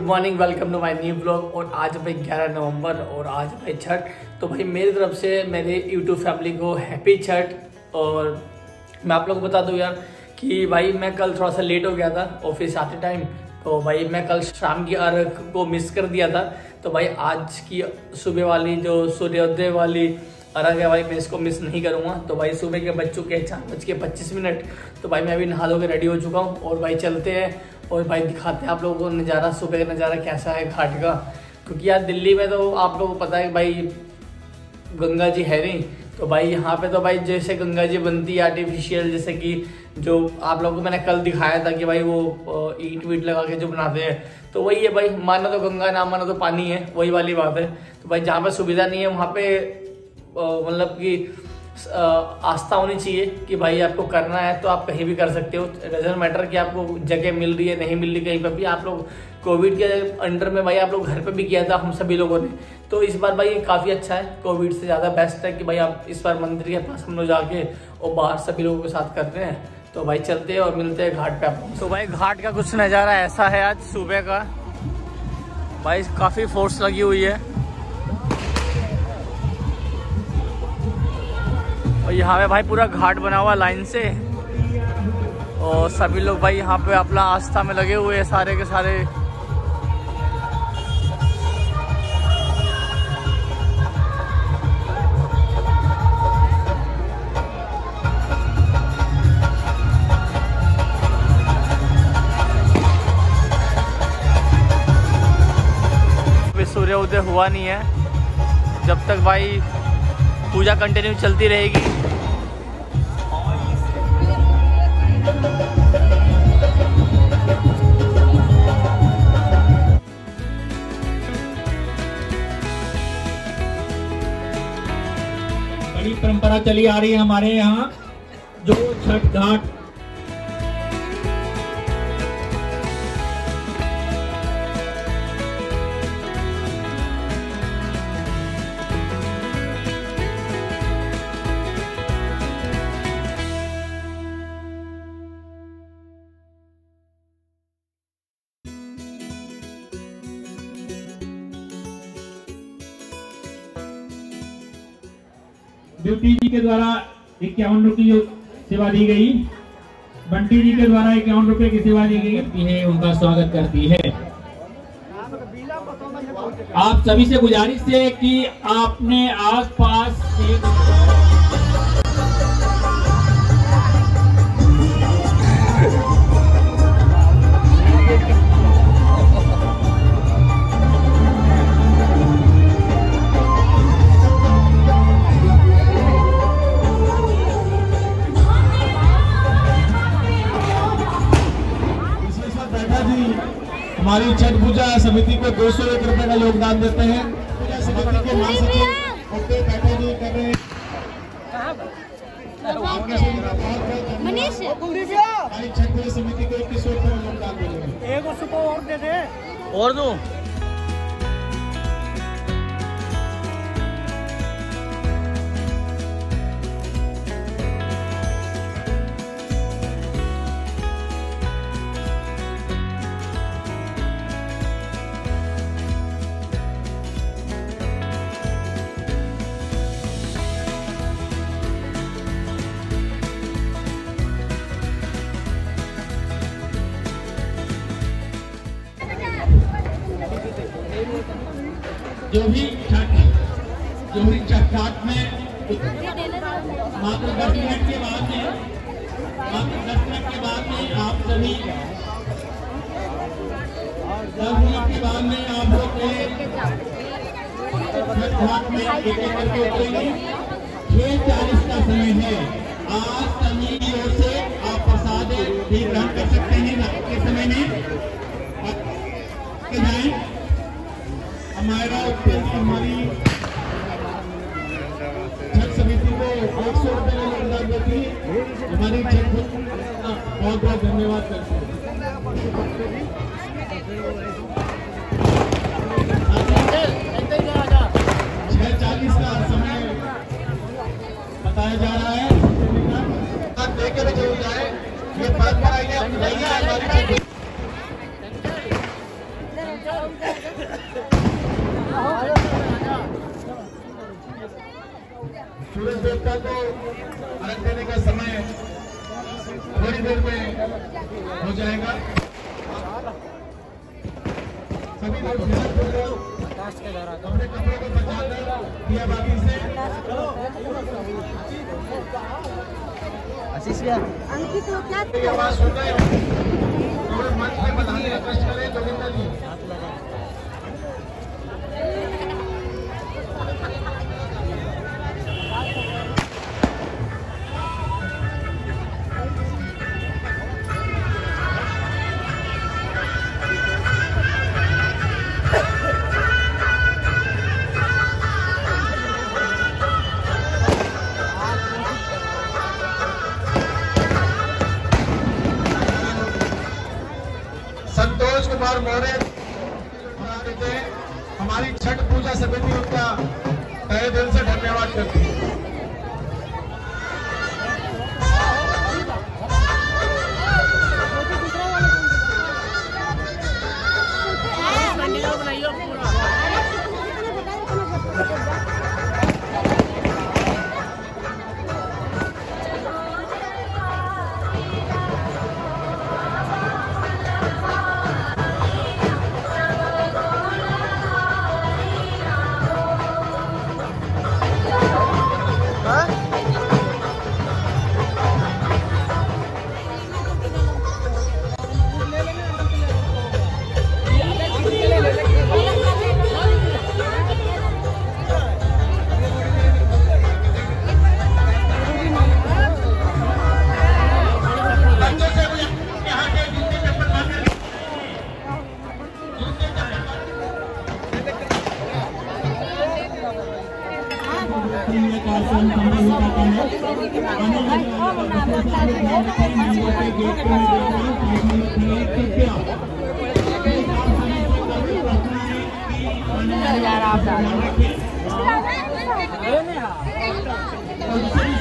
Good morning welcome to my new blog और आज भाई 11 नवंबर और आज भाई छठ। तो भाई मेरी तरफ़ से मेरे यूट्यूब फैमिली को हैप्पी छठ। और मैं आप लोगों को बता दूँ यार कि भाई मैं कल थोड़ा सा लेट हो गया था ऑफ़िस आते टाइम तो भाई मैं कल शाम की अर्घ को मिस कर दिया था। तो भाई आज की सुबह वाली जो सूर्योदय वाली अर्घ है भाई, मैं इसको मिस नहीं करूँगा। तो भाई सुबह के बज चुके हैं चार बज के पच्चीस मिनट। तो भाई मैं अभी नहा धो के रेडी हो चुका हूँ। और भाई चलते हैं और भाई दिखाते हैं आप लोगों को नज़ारा, सुबह का नज़ारा कैसा है घाट का। क्योंकि यार दिल्ली में तो आप लोगों को पता है भाई गंगा जी है नहीं तो भाई यहाँ पे तो भाई जैसे गंगा जी बनती है आर्टिफिशियल जैसे कि जो आप लोगों को मैंने कल दिखाया था कि भाई वो ईट वीट लगा के जो बनाते हैं तो वही है भाई, माना तो गंगा, ना माना तो पानी है, वही वाली बात है। तो भाई जहाँ पे सुविधा नहीं है, वहाँ पे मतलब कि आस्था होनी चाहिए कि भाई आपको करना है तो आप कहीं भी कर सकते हो। डजेंट मैटर कि आपको जगह मिल रही है, नहीं मिल रही, कहीं पर भी। आप लोग कोविड के अंडर में भाई आप लोग घर पे भी किया था हम सभी लोगों ने। तो इस बार भाई काफ़ी अच्छा है। कोविड से ज़्यादा बेस्ट है कि भाई आप इस बार मंदिर के पास हम लोग जाके और बाहर सभी लोगों के साथ कर रहे हैं। तो भाई चलते हैं और मिलते हैं घाट पे आप तो भाई घाट का कुछ नज़ारा ऐसा है आज सुबह का। भाई काफ़ी फोर्स लगी हुई है। और यहाँ पे भाई पूरा घाट बना हुआ लाइन से। और सभी लोग भाई यहाँ पे अपना आस्था में लगे हुए सारे के सारे। सूर्य उदय हुआ नहीं है। जब तक भाई पूजा कंटिन्यू चलती रहेगी। बड़ी परंपरा चली आ रही है हमारे यहाँ, जो छठ घाट ब्यूटी जी के द्वारा इक्यावन रुपये जो सेवा दी गई बंटी जी के द्वारा इक्यावन रुपये की सेवा दी गई। है, उनका स्वागत करती है। आप सभी से गुजारिश है कि आपने आसपास से को दो सौ एक रुपए का योगदान देते हैं। समिति के महासचिव बैठे जी कर रहे हैं हमारी छठ पूजा समिति को इक्कीस सौ रुपए का योगदान दे रहे हैं और दे? जो भी में मात्र दस मिनट के बाद में, मात्र दस मिनट के बाद में आप सभी दस मिनट के बाद में आप लोग घाट में एक एक करके उतरेंगे। छह चालीस का समय है। आज सभी की ओर से आप प्रसाद भी ग्रहण कर सकते हैं। के समय छह चालीस का समय बताया जा रहा है। देकर जो जाए, ये ये सूरज देवता को अर्घ देने का समय थोड़ी देर में हो जाएगा। सभी लोग ध्यान अपने कपड़ों को बचाकर दिया बाकी से। अंकित वो क्या आवाज़ सुन रहे हो? मंच में बधाने का कष्ट करें जोगिंदर जी। हमारी छठ पूजा समिति उनका तहे दिल से धन्यवाद करती है।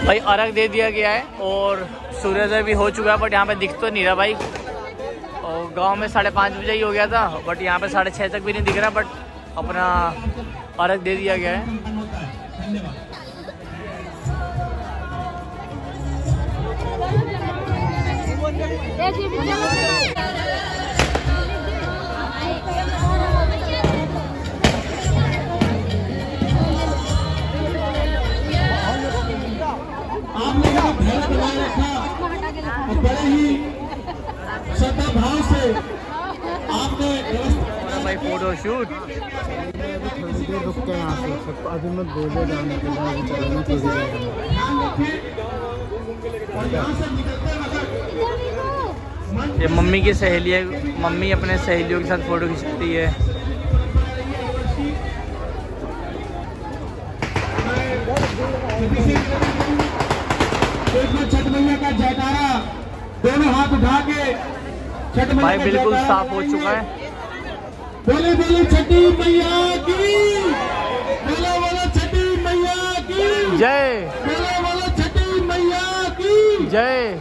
भाई, अर्घ दे दिया गया है और सूर्योदय भी हो चुका है बट यहाँ पे दिख तो नहीं रहा भाई। और गाँव में साढ़े पाँच बजे ही हो गया था बट यहाँ पे साढ़े छः तक भी नहीं दिख रहा बट अपना अर्घ दे दिया गया है। बड़े ही श्रद्धा भाव से आपने भाई फ़ोटो शूट थोड़ी देर रुकते हैं अभी मत बोले जाने के लिए है। ध्यान और यहाँ से निकलते वक्त ये मम्मी की सहेली है। मम्मी अपने सहेलियों के साथ फ़ोटो खींचती है। दोनों हाथ उठा के छठ भाई बिल्कुल साफ़ हो चुका है। बोले बोले छठी मैया की। बोले बोले छठी मैया की। जय। बोले बोले छठी मैया की। जय।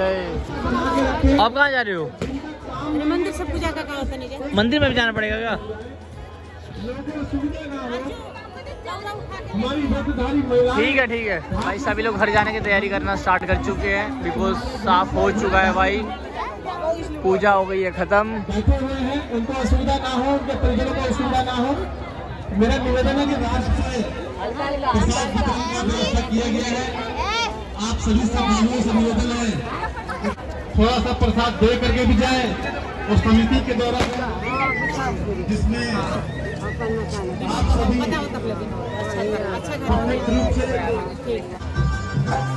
आप कहाँ जा रहे हो? मंदिर से पूजा का काम करने मंदिर में भी जाना पड़ेगा क्या? लोगों को सुविधा ना हो हमारी व्रतधारी महिला ठीक है ठीक है। भाई सभी लोग घर जाने की तैयारी करना स्टार्ट कर चुके हैं। बिल्कुल साफ़ हो चुका है भाई। पूजा हो गई है खत्म। हैं उनको असुविधा ना हो उनके परिजनों को असुविधा ना हो मेरा निवेदन है कि राष्ट्र से किया गया है। आप सभी श्रद्धालुओं से निवेदन है। थोड़ा सा प्रसाद दे करके भी जाए और समिति के द्वारा जिसमें आप सभी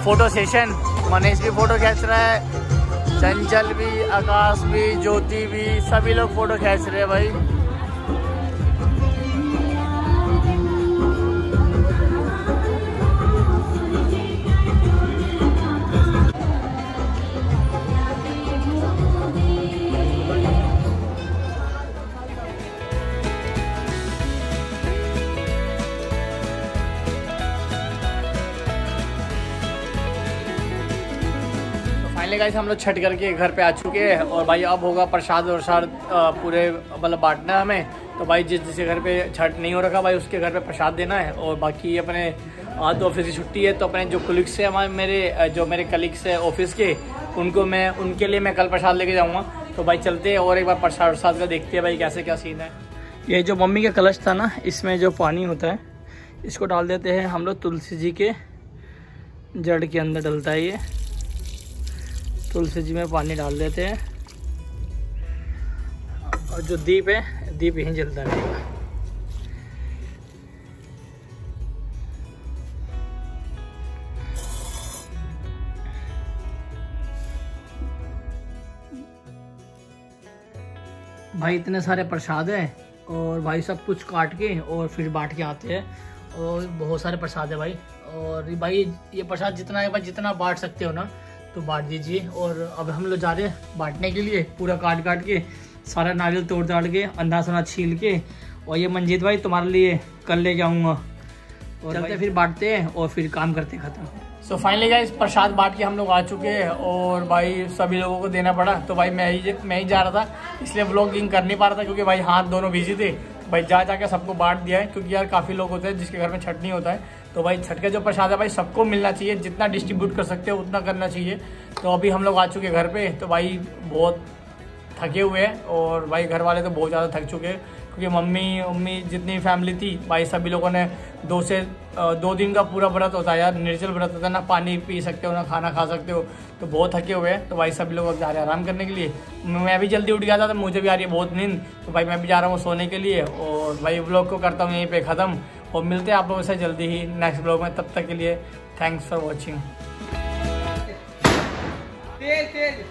फ़ोटो सेशन, मनीष भी फ़ोटो खींच रहा है, चंचल भी, आकाश भी, ज्योति भी, सभी लोग फ़ोटो खींच रहे हैं भाई। फाइनली गाइस हम लोग छठ करके घर पे आ चुके हैं और भाई अब होगा प्रसाद वरसाद पूरे मतलब बांटना है हमें। तो भाई जिस जिसके घर पे छठ नहीं हो रखा भाई उसके घर पे प्रसाद देना है और बाकी अपने आज तो ऑफ़िस की छुट्टी है तो अपने जो कलीग्स है हमारे, मेरे जो मेरे कलीग्स है ऑफ़िस के, उनको मैं, उनके लिए मैं कल प्रसाद लेके जाऊँगा। तो भाई चलते हैं और एक बार प्रसाद वरसाद का देखते हैं भाई कैसे क्या सीन है। ये जो मम्मी का कलश था ना, इसमें जो पानी होता है, इसको डाल देते हैं हम लोग तुलसी जी के जड़ के अंदर डलता है ये। तुलसी जी में पानी डाल देते हैं। और जो दीप है, दीप यहीं जलता रहेगा। भाई इतने सारे प्रसाद हैं और भाई सब कुछ काट के और फिर बांट के आते हैं। और बहुत सारे प्रसाद है भाई। और भाई, ये प्रसाद जितना है भाई, जितना बांट सकते हो ना तो बांट दीजिए। और अब हम लोग जा रहे हैं बांटने के लिए पूरा काट काट के सारा नारियल तोड़ ताड़ के अंधा सना छील के। और ये मंजीत भाई तुम्हारे लिए कल ले जाऊँगा और चलते फिर बांटते हैं और फिर काम करते खत्म। सो फाइनली गाइस प्रसाद बांट के हम लोग आ चुके हैं और भाई सभी लोगों को देना पड़ा। तो भाई मैं ही मैं ही जा रहा था इसलिए व्लॉगिंग कर नहीं पा रहा था क्योंकि भाई हाथ दोनों बिज़ी थे। भाई जा जाके सबको बांट दिया है क्योंकि यार काफ़ी लोग होते हैं जिसके घर में छठ नहीं होता है। तो भाई छठ का जो प्रसाद है भाई सबको मिलना चाहिए, जितना डिस्ट्रीब्यूट कर सकते हो उतना करना चाहिए। तो अभी हम लोग आ चुके घर पे तो भाई बहुत थके हुए हैं और भाई घर वाले तो बहुत ज़्यादा थक चुके हैं, क्योंकि मम्मी, उम्मी जितनी फैमिली थी, भाई सभी लोगों ने दो से दो दिन का पूरा व्रत होता है यार, निर्जल व्रत होता है ना, पानी पी सकते हो, ना खाना खा सकते हो तो बहुत थके हुए हैं। तो भाई सभी लोग अब जा रहे हैं आराम करने के लिए। मैं भी जल्दी उठ गया था तो मुझे भी आ रही है बहुत नींद तो भाई मैं भी जा रहा हूँ सोने के लिए और भाई ब्लॉग को करता हूँ यहीं पर ख़त्म। और मिलते हैं आप लोगों से जल्दी ही नेक्स्ट ब्लॉग में, तब तक के लिए थैंक्स फॉर वॉचिंग तेज तेज